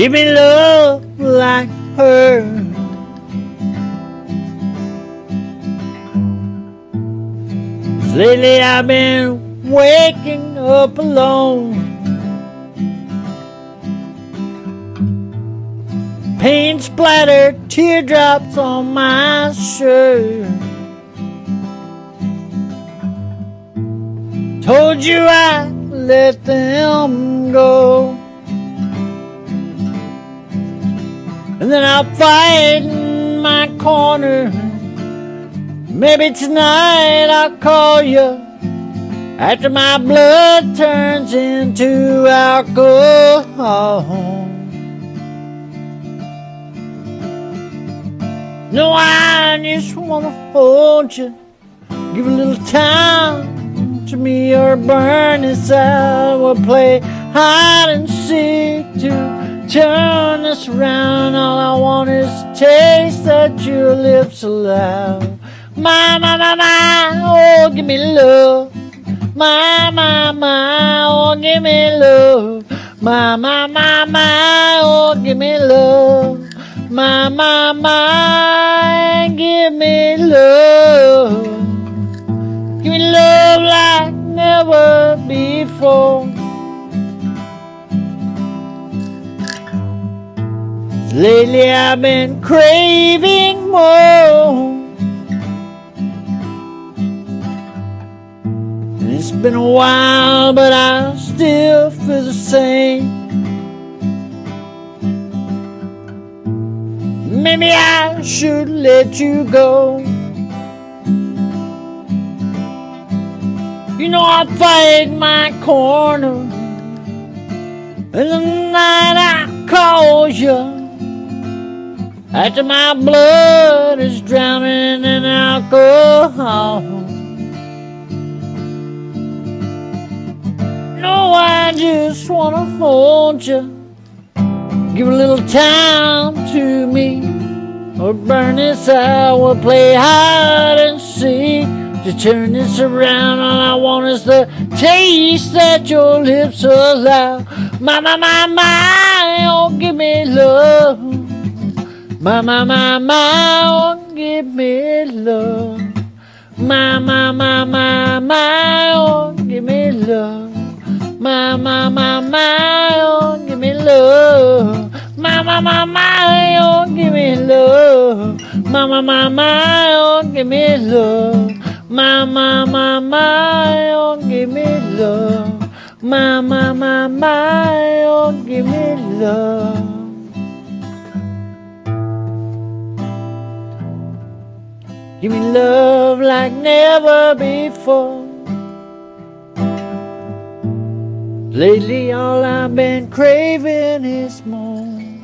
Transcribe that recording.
Give me love like her. Lately I've been waking up alone. Paint splattered teardrops on my shirt. Told you I let them go. And then I'll fight in my corner. Maybe tonight I'll call you after my blood turns into alcohol. No, I just wanna hold you, give a little time to me or burn inside. We'll play hide and seek to turn this around. All I want is to taste that your lips allow. My, my, my, my, oh, give me love. My, my, my, oh, give me love. My, my, my, my, oh, give me love. My, my, my, give me love. Give me love like never before. Lately I've been craving more. It's been a while, but I still feel the same. Maybe I should let you go. You know I'll fight my corner. And the night I call you. After my blood is drowning in alcohol. No, I just wanna hold you. Give a little time to me. Or burn this out, we'll play hide and seek. To turn this around, all I want is the taste that your lips allow. My, my, my, my, My, my, oh, give me love. My, my, my, oh, give me love. My, my, oh, give me love. My, my, oh, give me love. My, my, oh, give me love. My, my, oh, give me love. My, my, oh, give me love. Give me love like never before. Lately, all I've been craving is more.